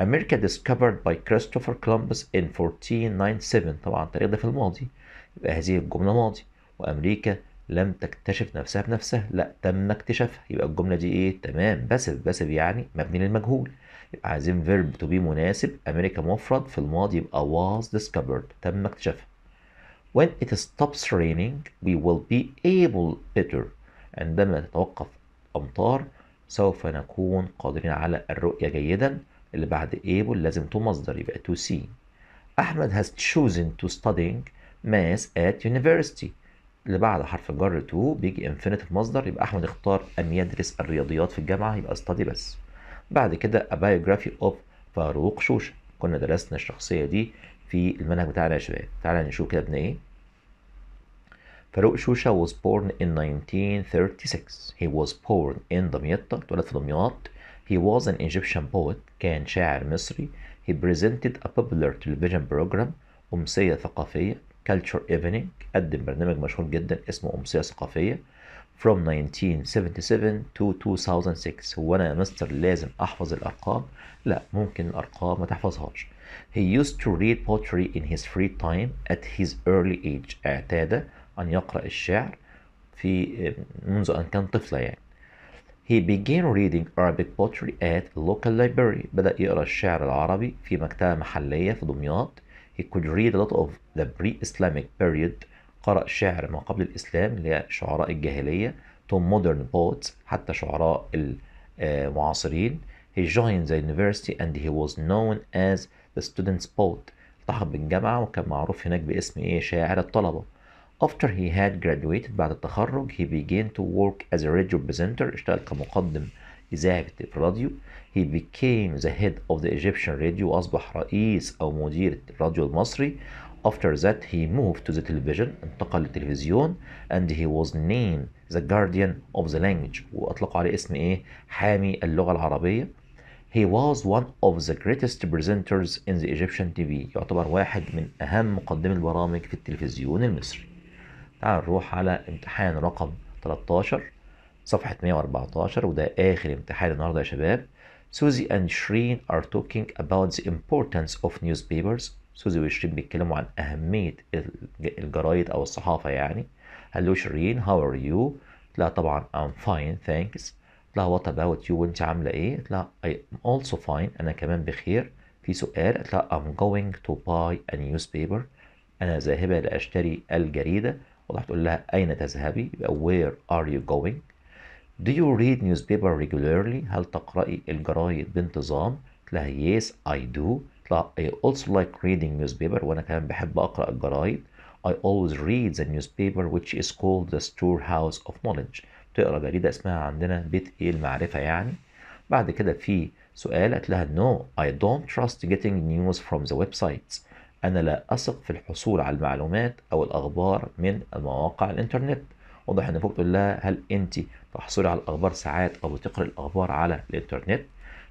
S1: أمريكا discovered by Christopher Columbus in 1497 طبعا التاريخ ده في الماضي. يبقى هذه الجملة ماضي وأمريكا لم تكتشف نفسها بنفسها لا تم اكتشافها. يبقى الجملة دي إيه؟ تمام. باسف باسف يعني مبني للمجهول. يبقى عايزين verb to be مناسب. أمريكا مفرد في الماضي يبقى was discovered. تم اكتشافها. When it stops raining we will be able better. عندما تتوقف أمطار سوف نكون قادرين على الرؤية جيدا. اللي بعد able لازم تو مصدر يبقى to see. أحمد has chosen to studying. Math at university. اللي بعد حرف الجر to بيجي infinitive مصدر يبقى أحمد اختار أن يدرس الرياضيات في الجامعة يبقى study بس. بعد كده biography of فاروق شوشة. كنا درسنا الشخصية دي في المنهج بتاعنا يا شباب. تعالى نشوف كده ابن إيه. فاروق شوشة was born in 1936 he was born in دمياط اتولد في دمياط. He was an Egyptian poet كان شاعر مصري. He presented a popular television program أمسية ثقافية. Culture evening قدم برنامج مشهور جدا اسمه أمسية ثقافية. From 1977 to 2006 هو أنا يا مستر لازم أحفظ الأرقام؟ لا ممكن الأرقام ما تحفظهاش. He used to read poetry in his free time at his early age. اعتاد أن يقرأ الشعر في منذ أن كان طفلا يعني. He began reading Arabic poetry at local library. بدأ يقرأ الشعر العربي في مكتبة محلية في دمياط. He could read a lot of the pre-Islamic period قرأ شعر ما قبل الإسلام اللي هي شعراء الجاهلية to modern poets حتى شعراء المعاصرين He joined the university and he was known as the student's poet التحق بالجامعة وكان معروف هناك باسم إيه شاعر الطلبة After he had graduated بعد التخرج he began to work as a radio presenter اشتغل كمقدم إذاعي في الراديو he became the head of the Egyptian radio وأصبح رئيس أو مدير الراديو المصري. After that he moved to the television انتقل للتلفزيون and he was named the guardian of the language. وأطلقوا عليه اسم إيه؟ حامي اللغة العربية. He was one of the greatest presenters in the Egyptian TV يعتبر واحد من أهم مقدمي البرامج في التلفزيون المصري. تعال نروح على امتحان رقم 13 صفحة 114 وده آخر امتحان النهاردة يا شباب. Susie and Shreen are talking about the importance of newspapers. سوزي وشيرين بيتكلموا عن أهمية الجرايد أو الصحافة يعني. هلو شيرين how are you? لا طبعا I'm fine thanks. لا what about you? وانت عاملة إيه؟ لا I'm also fine. أنا كمان بخير. في سؤال لا I'm going to buy a newspaper. أنا ذاهبة لأشتري الجريدة. وضحت تقول لها أين تذهبي؟ يبقى where are you going Do you read newspaper regularly? هل تقرأي الجرايد بانتظام؟ لها yes I do. لا I also like reading newspaper وأنا كمان بحب أقرأ الجرايد. I always read the newspaper which is called the storehouse of knowledge. تقرأ جريدة اسمها عندنا بيت إيه المعرفة يعني. بعد كده في سؤال قالت لها no I don't trust getting news from the websites. أنا لا أثق في الحصول على المعلومات أو الأخبار من المواقع الإنترنت. واضح إن فوق تقول لها هل أنت تحصلي على الأخبار ساعات أو بتقرأي الأخبار على الإنترنت.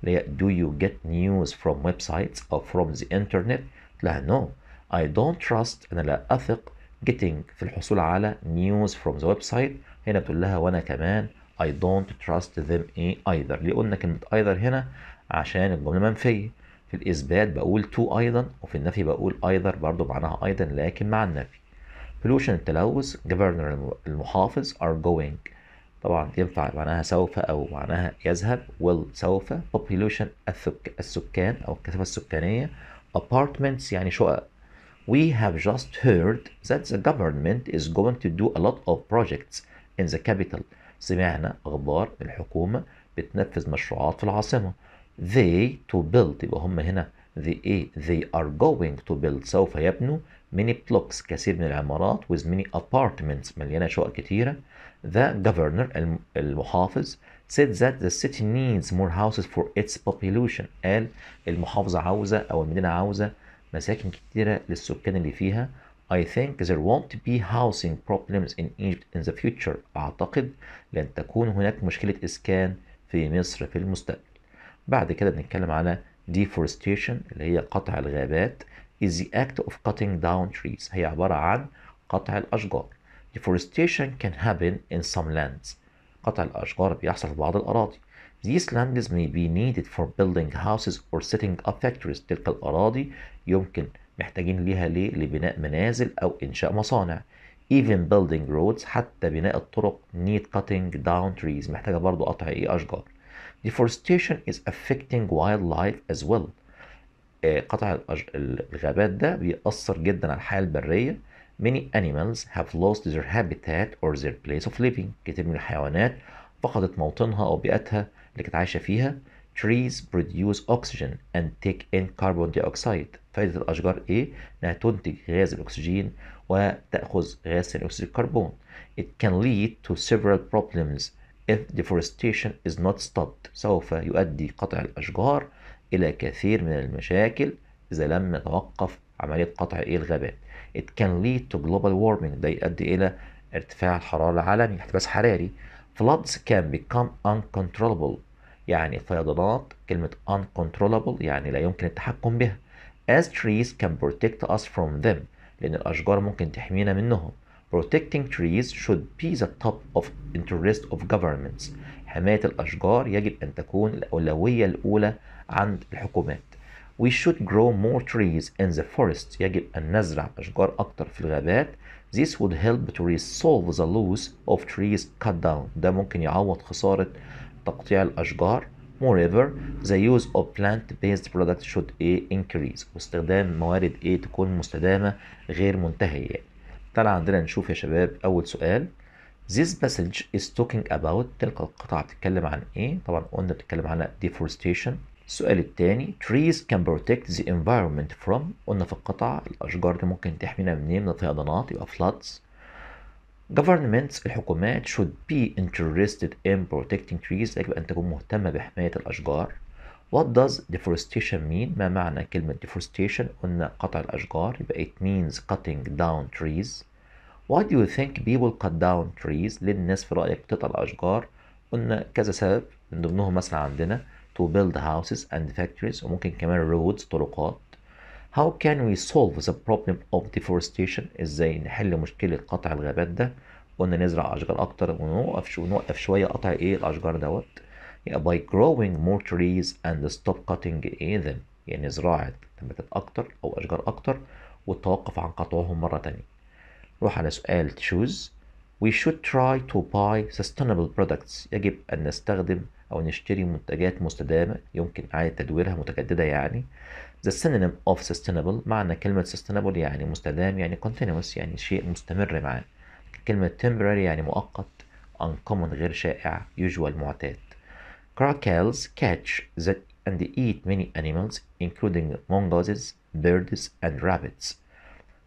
S1: اللي هي do you get news from websites أو from the internet? لها no. I don't trust أنا لا أثق getting في الحصول على news from the website. هنا بتقول لها وأنا كمان I don't trust them either. ليه قلنا كلمة either هنا؟ عشان الجملة منفية. في الإثبات بقول to أيضا وفي النفي بقول either برضو معناها أيضا لكن مع النفي. pollution التلوث governor المحافظ are going طبعا ينفع معناها سوف أو معناها يذهب will سوف population السكان أو الكثافة السكانية apartments يعني شقق We have just heard that the government is going to do a lot of projects in the capital سمعنا أخبار الحكومة بتنفذ مشروعات في العاصمة They to build يبقى هم هنا they, إيه they are going to build سوف يبنوا many blocks كثير من العمارات with many apartments مليانة شقق كتيرة The governor المحافظ said that the city needs more houses for its population. قال المحافظة عاوزة أو المدينة عاوزة مساكن كتيرة للسكان اللي فيها. I think there won't be housing problems in Egypt in the future. أعتقد لن تكون هناك مشكلة إسكان في مصر في المستقبل. بعد كده بنتكلم على deforestation اللي هي قطع الغابات. Is the act of cutting down trees. هي عبارة عن قطع الأشجار. Deforestation can happen in some lands قطع الأشجار بيحصل في بعض الأراضي These lands may be needed for building houses or setting up factories تلك الأراضي يمكن محتاجين ليها ليه لبناء منازل أو إنشاء مصانع even building roads حتى بناء الطرق need cutting down trees محتاجة برضو قطع إيه أشجار deforestation is affecting wildlife as well قطع الغابات ده بيأثر جدا على الحياة البرية Many animals have lost their habitat or their place of living. كتير من الحيوانات فقدت موطنها أو بيئتها اللي كانت عايشة فيها. Trees produce oxygen and take in carbon dioxide. فائدة الأشجار إيه؟ إنها تنتج غاز الأكسجين وتأخذ غاز ثاني أكسيد الكربون. It can lead to several problems if deforestation is not stopped. سوف يؤدي قطع الأشجار إلى كثير من المشاكل إذا لم نتوقف عملية قطع إيه الغابات. It can lead to global warming ده يؤدي إلى ارتفاع الحرارة العالمي احتباس حراري Floods can become uncontrollable يعني فيضانات كلمة uncontrollable يعني لا يمكن التحكم بها as trees can protect us from them لأن الأشجار ممكن تحمينا منهم protecting trees should be the top of interest of governments حماية الأشجار يجب أن تكون الأولوية الأولى عند الحكومات We should grow more trees in the forest يجب أن نزرع أشجار أكتر في الغابات This would help to resolve the loss of trees cut down ده ممكن يعوض خسارة تقطيع الأشجار Moreover, the use of plant-based products should increase واستخدام موارد إيه تكون مستدامة غير منتهية يعني. تعالى عندنا نشوف يا شباب أول سؤال This passage is talking about تلك القطعة بتتكلم عن إيه؟ طبعا قلنا بتتكلم عن deforestation السؤال التاني trees can protect the environment from قلنا في القطع الأشجار دي ممكن تحمينا منين من الفيضانات يبقى floods governments الحكومات should be interested in protecting trees يجب أن تكون مهتمة بحماية الأشجار What does deforestation mean؟ ما معنى كلمة deforestation؟ قلنا قطع الأشجار يبقى it means cutting down trees Why do you think people cut down trees؟ ليه الناس في رأيك بتقطع الأشجار؟ قلنا كذا سبب من ضمنهم مثلا عندنا to build houses and factories وممكن كمان roads طرقات. How can we solve the problem of deforestation؟ إزاي نحل مشكلة قطع الغابات ده؟ قلنا نزرع أشجار أكتر ونوقف شو نوقف شوية قطع إيه؟ الأشجار دوت. يبقى by growing more trees and stop cutting إيه them. يعني زراعة نباتات أكتر أو أشجار أكتر والتوقف عن قطعهم مرة تانية. نروح على سؤال choose. We should try to buy sustainable products. يجب أن نستخدم أو نشتري منتجات مستدامه يمكن اعاده تدويرها متجدده يعني The synonym of sustainable معنى كلمه sustainable يعني مستدام يعني continuous يعني شيء مستمر معاه كلمه temporary يعني مؤقت uncommon غير شائع usual معتاد crocodiles catch that and eat many animals including mongooses birds and rabbits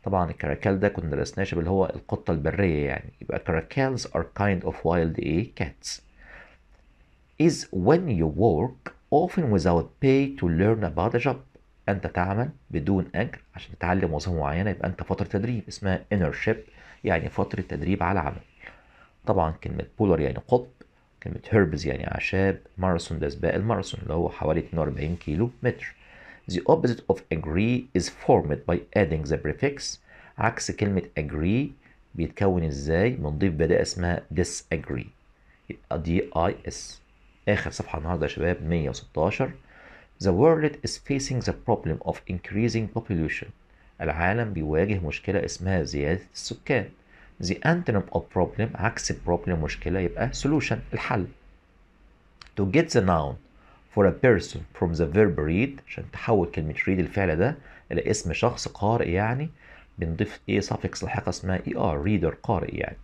S1: طبعا الكراكال ده كنا درسناه شبه هو القطه البريه يعني يبقى crocodiles are kind of wild cats is when you work often without pay to learn about a job. أنت تعمل بدون أجر عشان تتعلم وظيفة معينة يبقى أنت فترة تدريب اسمها internship يعني فترة تدريب على عمل طبعا كلمة بولر يعني قطب كلمة هيربز يعني أعشاب ماراثون ده سباق الماراثون اللي هو حوالي 42 كيلو متر. The opposite of agree is formed by adding the prefix. عكس كلمة agree بيتكون إزاي؟ بنضيف بداية اسمها disagree يبقى DIS آخر صفحة النهاردة يا شباب 116 The world is facing the problem of increasing population. العالم بيواجه مشكلة اسمها زيادة السكان. The antonym of problem عكس problem مشكلة يبقى solution الحل. To get the noun for a person from the verb read عشان تحول كلمة read الفعل ده إلى اسم شخص قارئ يعني بنضيف إيه؟ suffix لاحقة اسمها er reader قارئ يعني.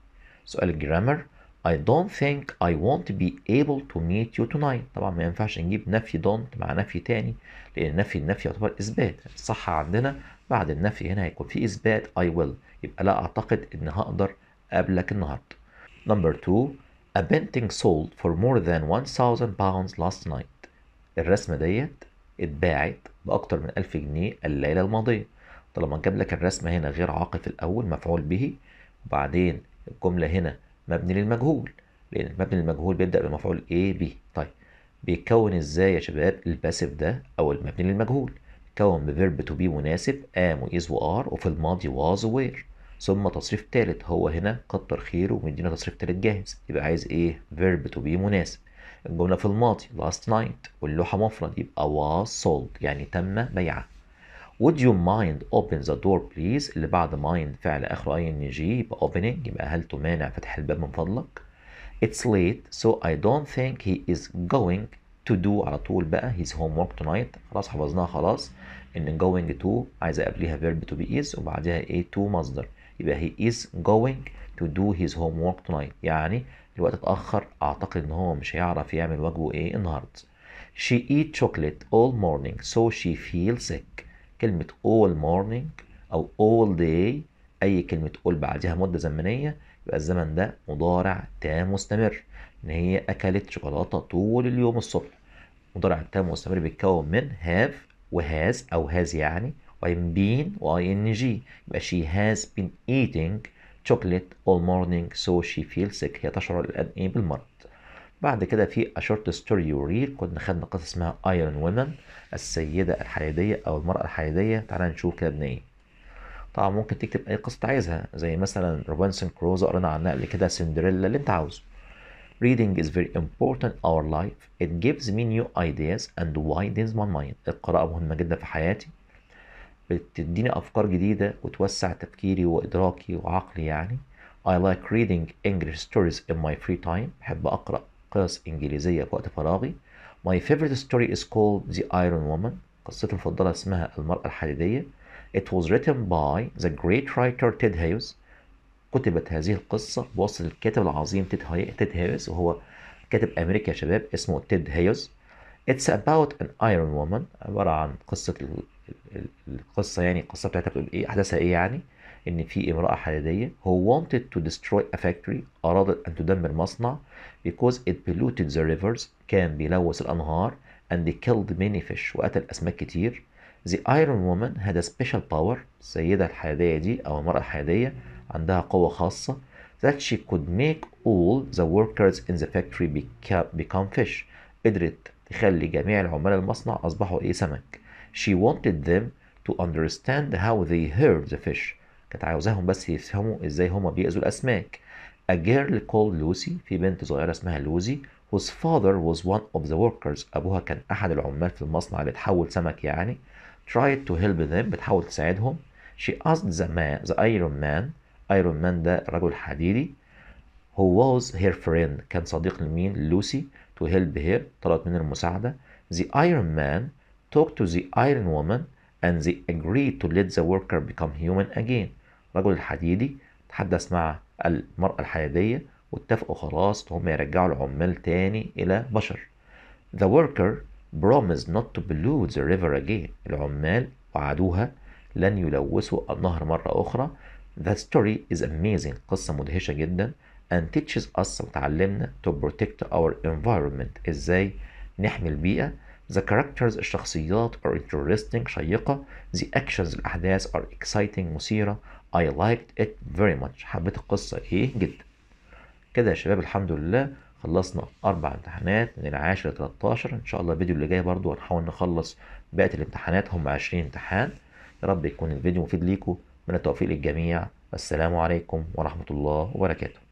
S1: سؤال الجرامر. I don't think I won't be able to meet you tonight. طبعا ما ينفعش نجيب نفي don't مع نفي تاني لأن نفي النفي يعتبر إثبات. الصح عندنا بعد النفي هنا هيكون في إثبات I will. يبقى لا أعتقد إن هقدر أقابلك النهاردة. Number two A painting sold for more than 1000 pounds last night. الرسمة ديت اتباعت بأكتر من 1000 جنيه الليلة الماضية. طالما جاب لك الرسمة هنا غير عاقل في الأول مفعول به وبعدين الجملة هنا مبني للمجهول. لأن المبني للمجهول بيبدأ بمفعول A B. طيب بيتكون إزاي يا شباب الباسيف ده أو المبني للمجهول؟ بيتكون ب verb to be مناسب am و is و are وفي الماضي was و were ثم تصريف تالت هو هنا كتر خيره ومدينا تصريف تالت جاهز. يبقى عايز إيه verb to be مناسب. الجملة في الماضي last night. واللوحة مفرد يبقى was sold يعني تم بيعها. Would you mind open the door please اللي بعد mind فعل آخره ing يبقى opening يبقى هل تمانع فتح الباب من فضلك It's late so I don't think he is going to do على طول بقى his homework tonight خلاص حفظناها خلاص إن going to عايزة قبليها verb to be is وبعدها إيه to مصدر يبقى he is going to do his homework tonight يعني الوقت اتأخر أعتقد إن هو مش هيعرف يعمل واجبه إيه النهاردة She eat chocolate all morning so she feels sick كلمة all morning أو all day أي كلمة all بعدها مدة زمنية يبقى الزمن ده مضارع تام مستمر إن هي أكلت شوكولاتة طول اليوم الصبح. مضارع تام مستمر بيتكون من have وهاز أو هاز يعني وبعدين been و ing يبقى she has been eating chocolate all morning so she feels sick. هي تشعر الآن إيه بالمرض. بعد كده في Short Story You Read كنا خدنا قصة اسمها Iron Woman السيدة الحديدية أو المرأة الحديدية تعالى نشوف كده بنا إيه طبعا ممكن تكتب أي قصة عايزها زي مثلا روبنسون كروزو قرينا عنها قبل كده سندريلا اللي أنت عاوزه Reading is very important in our life. It gives me new ideas and widens my mind. القراءة مهمة جدا في حياتي. بتديني أفكار جديدة وتوسع تفكيري وإدراكي وعقلي يعني. I like reading English stories in my free time. بحب أقرأ قصص إنجليزية في وقت فراغي. My favorite story is called The Iron Woman. قصتي المفضلة اسمها المرأة الحديدية. It was written by the great writer Ted Hughes. كتبت هذه القصة بواسطة الكاتب العظيم تيد هيوز وهو كاتب أمريكي يا شباب اسمه تيد هيوز. It's about an iron woman عبارة عن قصة ال- ال- ال- القصة يعني القصة بتاعتها بتقول إيه أحداثها إيه يعني إن في امرأة حديدية who wanted to destroy a factory أرادت أن تدمر مصنع because it polluted the rivers كان بيلوث الأنهار and they killed many fish وقتل أسماك كتير The iron woman had a special power السيدة الحديدية دي أو المرأة الحديدية عندها قوة خاصة that she could make all the workers in the factory become fish قدرت تخلي جميع العمال المصنع أصبحوا إيه سمك she wanted them to understand how they hurt the fish كانت عاوزاهم بس يفهموا إزاي هما بيأذوا الأسماك a girl called Lucy في بنت صغيرة اسمها لوزي whose father was one of the workers أبوها كان أحد العمال في المصنع اللي تحول سمك يعني tried to help them بتحاول تساعدهم she asked the man the iron man iron man ده رجل حديدي who was her friend كان صديق لمين لوسي to help her طلبت منه المساعدة the iron man talked to the iron woman and they agreed to let the worker become human again رجل الحديدي تحدث مع المرأة الحديدية واتفقوا خلاص إن هم يرجعوا العمال تاني إلى بشر. The worker promised not to pollute the river again. العمال وعدوها لن يلوثوا النهر مرة أخرى. The story is amazing. قصة مدهشة جدا and teaches us وتعلمنا to protect our environment. إزاي نحمي البيئة. The characters الشخصيات are interesting شيقة. The actions الأحداث are exciting مثيرة. I liked it very much. حبيت القصة إيه؟ جدا. كده يا شباب الحمد لله. خلصنا أربع امتحانات من العاشر ل 13 إن شاء الله الفيديو اللي جاي برضو هنحاول نخلص باقي الامتحانات. هم 20 امتحان. يا رب يكون الفيديو مفيد ليكم. من التوفيق للجميع. والسلام عليكم ورحمة الله وبركاته.